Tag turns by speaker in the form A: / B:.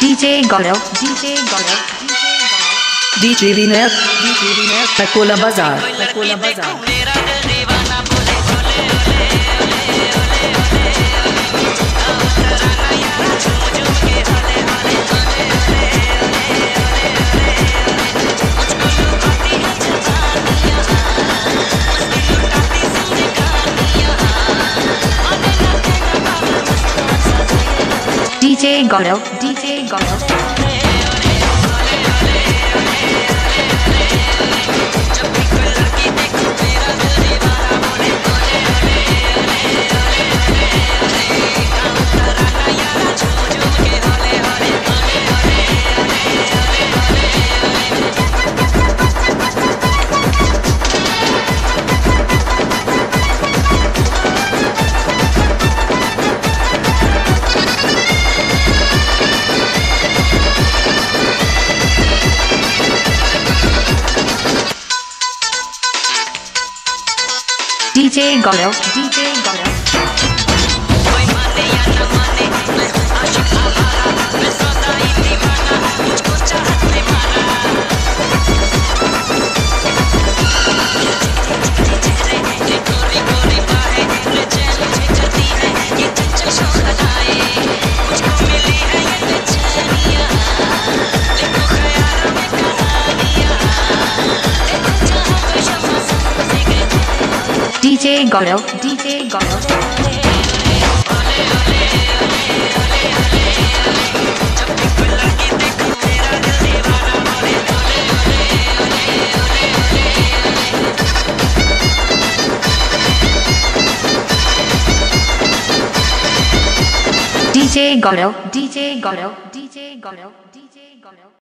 A: DJ Gaurav, DJ Gaurav,
B: DJ Vinay, DJ Vinay, Takola Bazaar, Takola Bazaar.
A: DJ Gaurav, DJ 搞个 DJ Goliath DJ Goliath DJ Goro, DJ Goro. DJ Goro, DJ Goro, DJ Goro, DJ Goro.